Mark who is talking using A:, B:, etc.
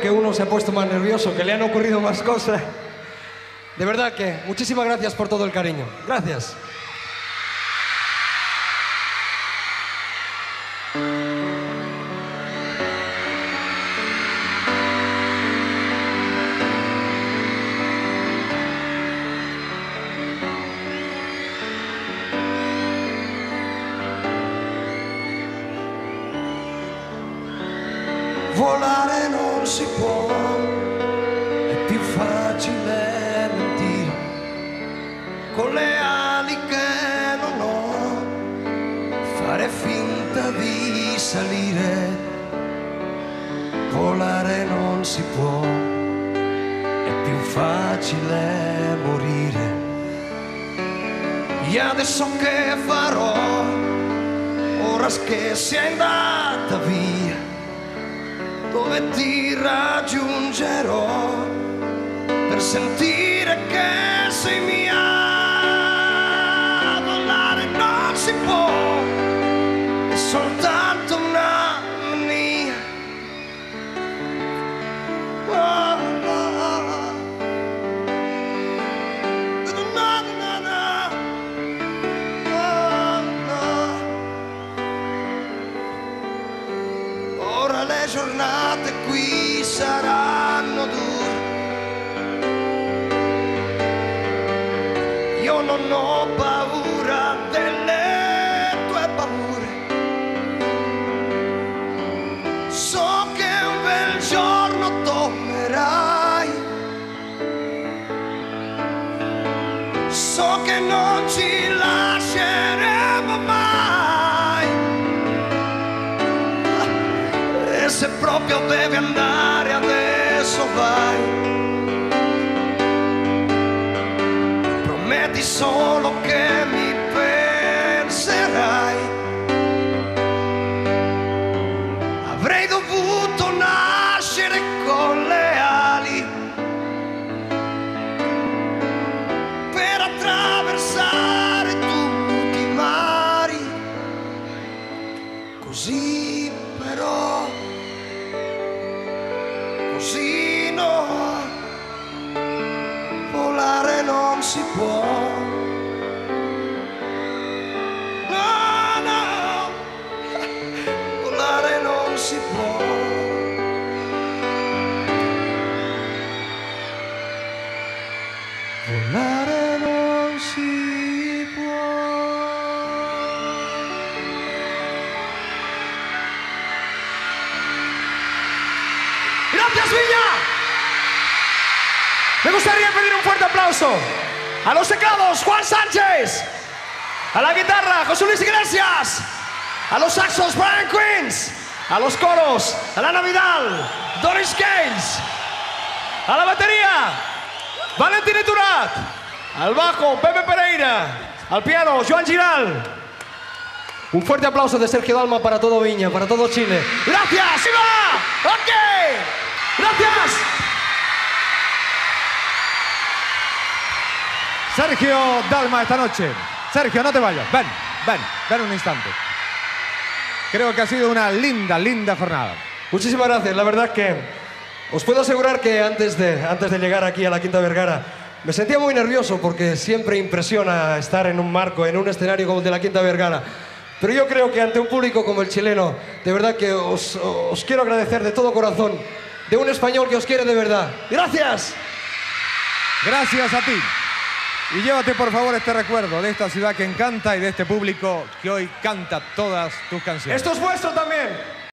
A: que uno se ha puesto más nervioso, que le han ocurrido más cosas. De verdad que muchísimas gracias por todo el cariño. Gracias.
B: Volare non si può, è più facile mentire. Con le ali che non ho, fare finta di salire. Volare non si può, è più facile morire. E adesso che farò, ora che sei andata via? Dove ti raggiungerò per sentire che sei mia. Le giornate qui saranno dure. Io non ho paura delle tue paure. So che un bel giorno tornerai. So che non ci lasceremo mai. Se proprio devi andare adesso vai. Prometti solo che mi penserai. Così volare non si può. No, no, volare non si può. Volare non si può.
A: ¡Gracias, Viña! Me gustaría pedir un fuerte aplauso a los teclados, Juan Sánchez, a la guitarra, José Luis Iglesias, a los saxos, Brian Queens, a los coros, Alana Vidal, Doris Gaines, a la batería, Valentín Turat, al bajo, Pepe Pereira, al piano, Joan Giral. Un fuerte aplauso de Sergio Dalma para todo Viña, para todo Chile. ¡Gracias! ¡Viva! ¡Ok! ¡Gracias!
C: Sergio Dalma esta noche. Sergio, no te vayas. Ven, ven, ven un instante. Creo que ha sido una linda, linda jornada.
A: Muchísimas gracias. La verdad que os puedo asegurar que antes de, antes de llegar aquí a la Quinta Vergara me sentía muy nervioso porque siempre impresiona estar en un marco, en un escenario como el de la Quinta Vergara. Pero yo creo que ante un público como el chileno, de verdad que os, os quiero agradecer de todo corazón, de un español que os quiere de verdad. ¡Gracias!
C: Gracias a ti. Y llévate por favor este recuerdo de esta ciudad que encanta y de este público que hoy canta todas tus canciones.
A: Esto es vuestro también.